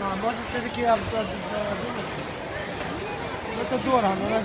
ما может все-таки это дорого, но нас